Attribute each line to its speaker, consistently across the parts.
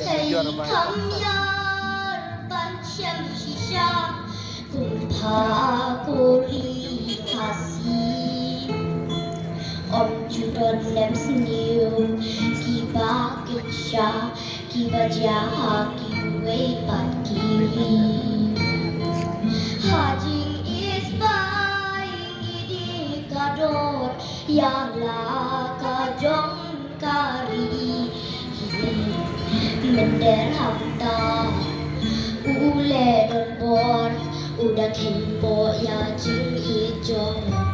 Speaker 1: thầy thăm nhar ban chem shisha cùng pha cô ri khasi om chudon nem sniu ki ba kitcha ki ba ja ki we pat mình đến học trò u lệ đồn bồn u đã thành bộ ya chính ý cho một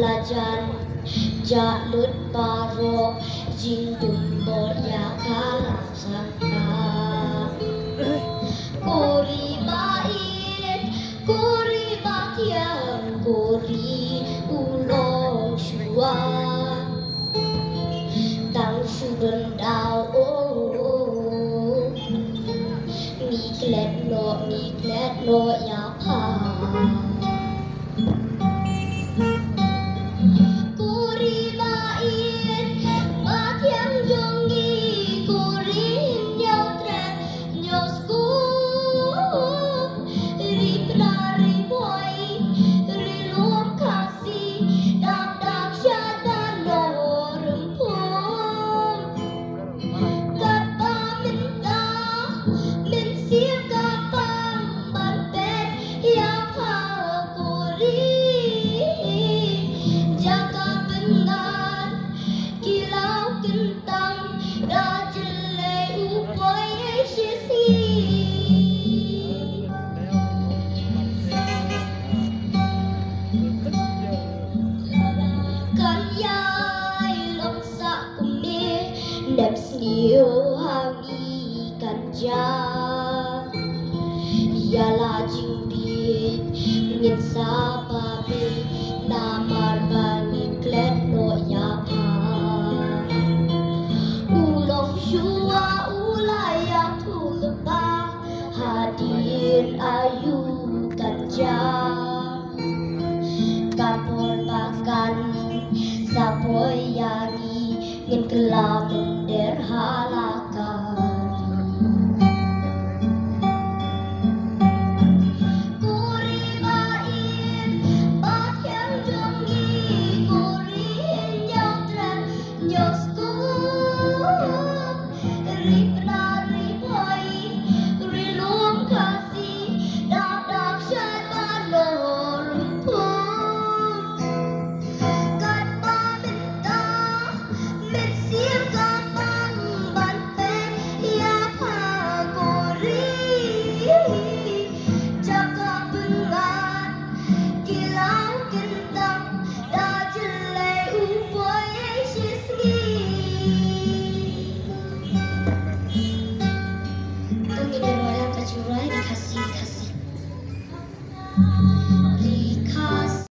Speaker 1: ละจันจะลุดปาโรยิงดุมบทยาคาลังสังคาโกรีบาอีโกรีบาเทียนโกรีอุโลชัวตั้งสุดนดาวโอมีเกล็ดโลมีเกล็ดโลยาพา Rip na ilhami kerja Ialah jubit Mungkin sababi Namar bani kletno ya Ulong syua ulaya tulpa Hadir ayu kerja Kapol makan Sapoya can club in their heart.